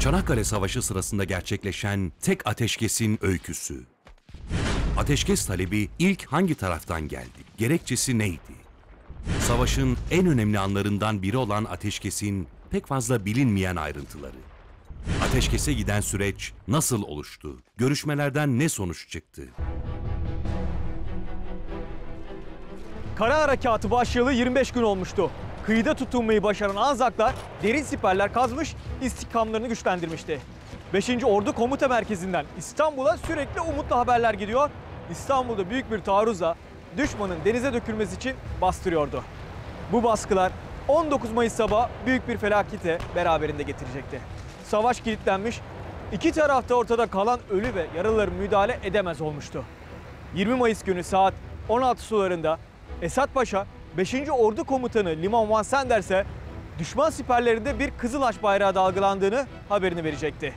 Çanakkale Savaşı sırasında gerçekleşen tek ateşkesin öyküsü. Ateşkes talebi ilk hangi taraftan geldi? Gerekçesi neydi? Savaşın en önemli anlarından biri olan ateşkesin pek fazla bilinmeyen ayrıntıları. Ateşkese giden süreç nasıl oluştu? Görüşmelerden ne sonuç çıktı? Kara harekatı başlayalı 25 gün olmuştu. Kıyıda tutunmayı başaran Anzaklar derin siperler kazmış, istikamlarını güçlendirmişti. 5. Ordu Komuta Merkezi'nden İstanbul'a sürekli umutlu haberler gidiyor. İstanbul'da büyük bir taarruzla düşmanın denize dökülmesi için bastırıyordu. Bu baskılar 19 Mayıs sabahı büyük bir felakete beraberinde getirecekti. Savaş kilitlenmiş, iki tarafta ortada kalan ölü ve yaralıların müdahale edemez olmuştu. 20 Mayıs günü saat 16 sularında Esat Paşa 5. Ordu Komutanı Liman Van Sanders'e düşman siperlerinde bir Kızılaç bayrağı dalgalandığını haberini verecekti.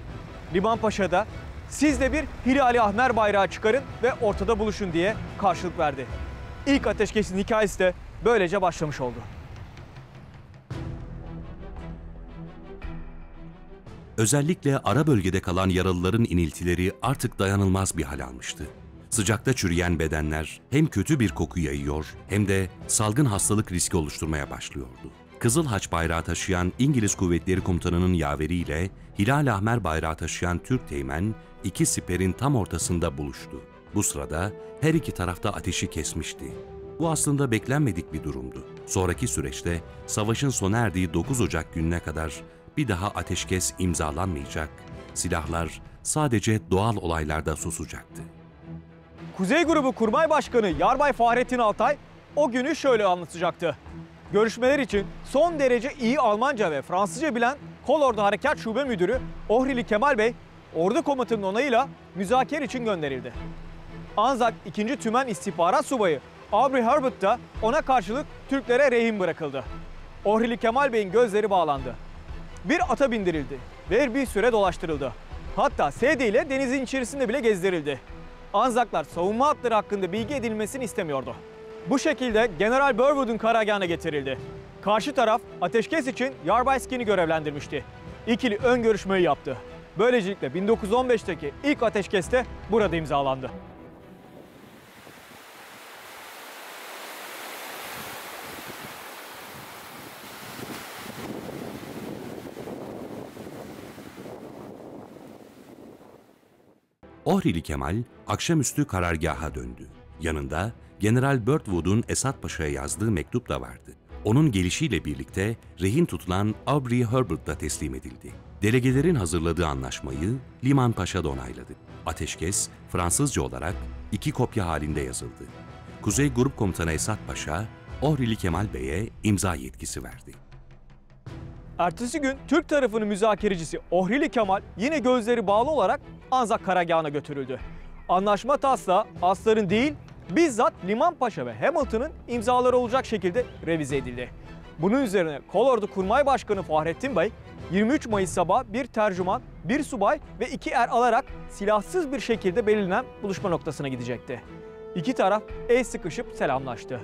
Liman Paşa da siz de bir Hilali Ahmer bayrağı çıkarın ve ortada buluşun diye karşılık verdi. İlk ateşkesin hikayesi de böylece başlamış oldu. Özellikle ara bölgede kalan yaralıların iniltileri artık dayanılmaz bir hal almıştı. Sıcakta çürüyen bedenler hem kötü bir koku yayıyor hem de salgın hastalık riski oluşturmaya başlıyordu. Kızıl Haç bayrağı taşıyan İngiliz Kuvvetleri Komutanı'nın yaveriyle Hilal Ahmer bayrağı taşıyan Türk Teğmen iki siperin tam ortasında buluştu. Bu sırada her iki tarafta ateşi kesmişti. Bu aslında beklenmedik bir durumdu. Sonraki süreçte savaşın sona erdiği 9 Ocak gününe kadar bir daha ateşkes imzalanmayacak, silahlar sadece doğal olaylarda susacaktı. Kuzey Grubu Kurmay Başkanı Yarbay Fahrettin Altay o günü şöyle anlatacaktı. Görüşmeler için son derece iyi Almanca ve Fransızca bilen Kolordu Harekat Şube Müdürü Ohrili Kemal Bey, ordu komutanının onayıyla müzakere için gönderildi. Anzak 2. Tümen İstihbarat Subayı Aubrey Herbert da ona karşılık Türklere rehin bırakıldı. Ohrili Kemal Bey'in gözleri bağlandı. Bir ata bindirildi ve bir süre dolaştırıldı. Hatta SD ile denizin içerisinde bile gezdirildi. Anzaklar savunma hatları hakkında bilgi edilmesini istemiyordu. Bu şekilde General Burwood'un karargahına getirildi. Karşı taraf ateşkes için Yarbayskin'i görevlendirmişti. İkili ön görüşmeyi yaptı. Böylelikle 1915'teki ilk ateşkes de burada imzalandı. Ohrili Kemal akşamüstü karargaha döndü. Yanında General Birdwood'un Esat Paşa'ya yazdığı mektup da vardı. Onun gelişiyle birlikte rehin tutulan Aubrey Herbert da teslim edildi. Delegelerin hazırladığı anlaşmayı Liman Paşa da onayladı. Ateşkes Fransızca olarak iki kopya halinde yazıldı. Kuzey Grup Komutanı Esat Paşa, Ohrili Kemal Bey'e imza yetkisi verdi. Ertesi gün Türk tarafının müzakerecisi Ohrili Kemal yine gözleri bağlı olarak Anzak karargahına götürüldü. Anlaşma taslağı asların değil bizzat Liman Paşa ve Hamilton'ın imzaları olacak şekilde revize edildi. Bunun üzerine Kolordu Kurmay Başkanı Fahrettin Bey 23 Mayıs sabah bir tercüman, bir subay ve iki er alarak silahsız bir şekilde belirlenen buluşma noktasına gidecekti. İki taraf el sıkışıp selamlaştı.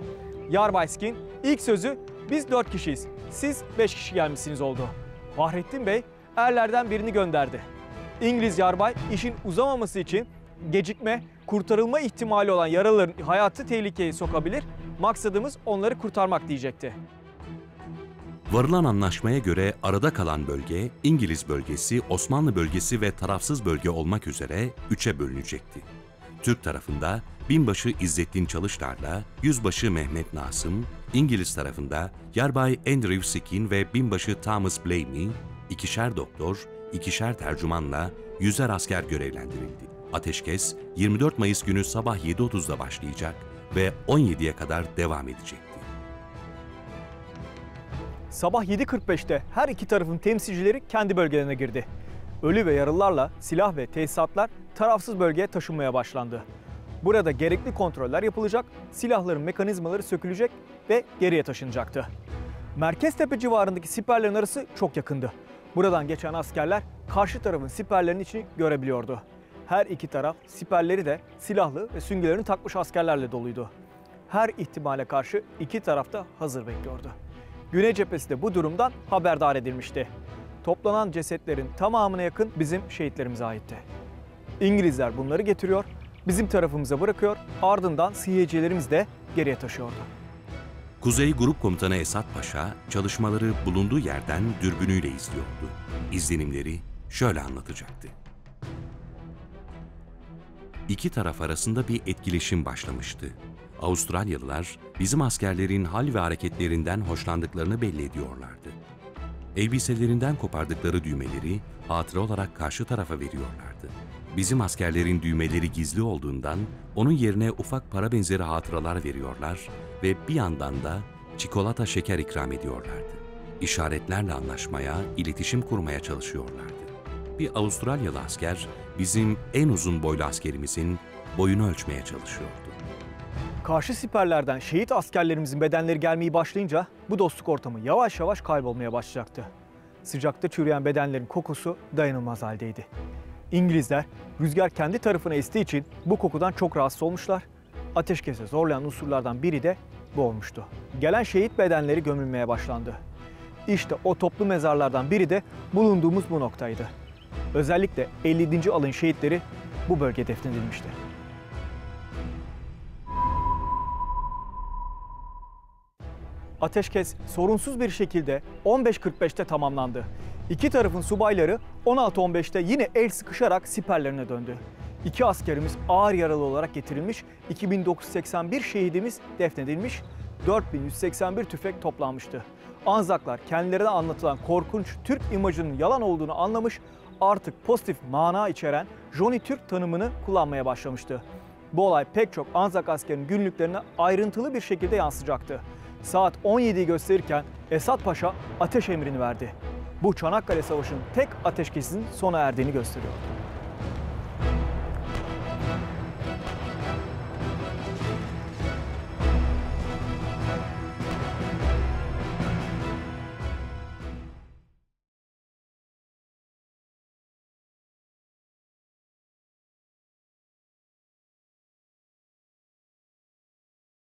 Yarbayskin ilk sözü biz dört kişiyiz, siz beş kişi gelmişsiniz oldu. Fahrettin Bey erlerden birini gönderdi. İngiliz yarbay işin uzamaması için gecikme, kurtarılma ihtimali olan yaralıların hayatı tehlikeye sokabilir, maksadımız onları kurtarmak diyecekti. Varılan anlaşmaya göre arada kalan bölge, İngiliz bölgesi, Osmanlı bölgesi ve tarafsız bölge olmak üzere üçe bölünecekti. Türk tarafında binbaşı İzzettin Çalışlar'la yüzbaşı Mehmet Nasım, İngiliz tarafında Yarbay Andrew Sikin ve binbaşı Thomas Blamey, ikişer doktor, ikişer tercümanla yüzer asker görevlendirildi. Ateşkes 24 Mayıs günü sabah 7.30'da başlayacak ve 17'ye kadar devam edecekti. Sabah 7.45'te her iki tarafın temsilcileri kendi bölgelerine girdi. Ölü ve yaralılarla silah ve tesisatlar tarafsız bölgeye taşınmaya başlandı. Burada gerekli kontroller yapılacak, silahların mekanizmaları sökülecek ve geriye taşınacaktı. Merkeztepe civarındaki siperlerin arası çok yakındı. Buradan geçen askerler karşı tarafın siperlerinin içini görebiliyordu. Her iki taraf siperleri de silahlı ve süngülerini takmış askerlerle doluydu. Her ihtimale karşı iki taraf da hazır bekliyordu. Güney cephesi de bu durumdan haberdar edilmişti. toplanan cesetlerin tamamına yakın bizim şehitlerimize aitti. İngilizler bunları getiriyor, bizim tarafımıza bırakıyor, ardından sihiyecilerimiz de geriye taşıyordu. Kuzey Grup Komutanı Esat Paşa çalışmaları bulunduğu yerden dürbünüyle izliyordu. İzlenimleri şöyle anlatacaktı. İki taraf arasında bir etkileşim başlamıştı. Avustralyalılar bizim askerlerin hal ve hareketlerinden hoşlandıklarını belli ediyorlardı. Elbiselerinden kopardıkları düğmeleri hatıra olarak karşı tarafa veriyorlardı. Bizim askerlerin düğmeleri gizli olduğundan onun yerine ufak para benzeri hatıralar veriyorlar ve bir yandan da çikolata şeker ikram ediyorlardı. İşaretlerle anlaşmaya, iletişim kurmaya çalışıyorlardı. Bir Avustralyalı asker bizim en uzun boylu askerimizin boyunu ölçmeye çalışıyordu. Karşı siperlerden şehit askerlerimizin bedenleri gelmeye başlayınca bu dostluk ortamı yavaş yavaş kaybolmaya başlayacaktı. Sıcakta çürüyen bedenlerin kokusu dayanılmaz haldeydi. İngilizler rüzgar kendi tarafına estiği için bu kokudan çok rahatsız olmuşlar. Ateşkese zorlayan unsurlardan biri de bu olmuştu. Gelen şehit bedenleri gömülmeye başlandı. İşte o toplu mezarlardan biri de bulunduğumuz bu noktaydı. Özellikle 57. alın şehitleri bu bölgede defnedilmişti. Ateşkes sorunsuz bir şekilde 15.45'te tamamlandı. İki tarafın subayları 16.15'te yine el sıkışarak siperlerine döndü. İki askerimiz ağır yaralı olarak getirilmiş, 2981 şehidimiz defnedilmiş, 4181 tüfek toplanmıştı. Anzaklar kendilerine anlatılan korkunç Türk imajının yalan olduğunu anlamış, artık pozitif mana içeren Johnny Türk tanımını kullanmaya başlamıştı. Bu olay pek çok Anzak askerinin günlüklerine ayrıntılı bir şekilde yansıyacaktı. Saat 17'yi gösterirken Esat Paşa ateş emrini verdi. Bu Çanakkale Savaşı'nın tek ateşkesin sona erdiğini gösteriyordu.